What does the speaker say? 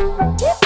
Woo!